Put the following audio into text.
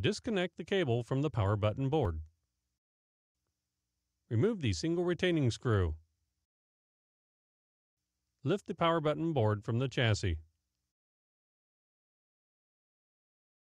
disconnect the cable from the power button board. Remove the single retaining screw. Lift the power button board from the chassis.